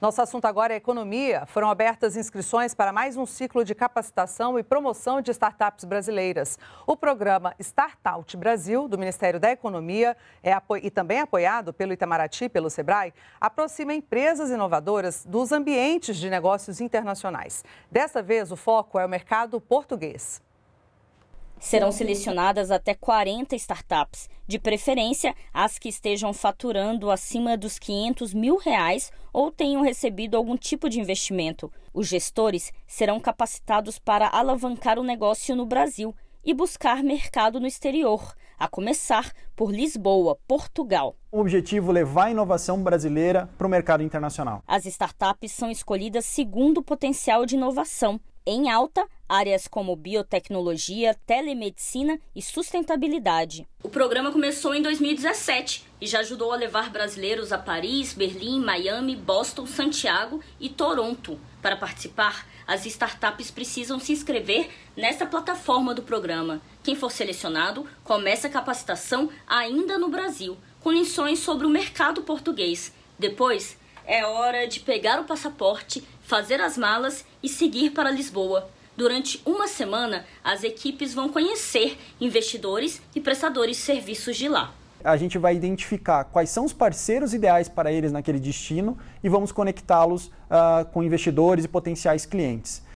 Nosso assunto agora é economia. Foram abertas inscrições para mais um ciclo de capacitação e promoção de startups brasileiras. O programa Startout Brasil, do Ministério da Economia, é e também apoiado pelo Itamaraty e pelo Sebrae, aproxima empresas inovadoras dos ambientes de negócios internacionais. Dessa vez, o foco é o mercado português. Serão selecionadas até 40 startups, de preferência as que estejam faturando acima dos 500 mil reais ou tenham recebido algum tipo de investimento. Os gestores serão capacitados para alavancar o negócio no Brasil e buscar mercado no exterior, a começar por Lisboa, Portugal. O objetivo é levar a inovação brasileira para o mercado internacional. As startups são escolhidas segundo o potencial de inovação em alta áreas como biotecnologia, telemedicina e sustentabilidade. O programa começou em 2017 e já ajudou a levar brasileiros a Paris, Berlim, Miami, Boston, Santiago e Toronto. Para participar, as startups precisam se inscrever nesta plataforma do programa. Quem for selecionado começa a capacitação ainda no Brasil, com lições sobre o mercado português. Depois, é hora de pegar o passaporte, fazer as malas e seguir para Lisboa. Durante uma semana, as equipes vão conhecer investidores e prestadores de serviços de lá. A gente vai identificar quais são os parceiros ideais para eles naquele destino e vamos conectá-los uh, com investidores e potenciais clientes.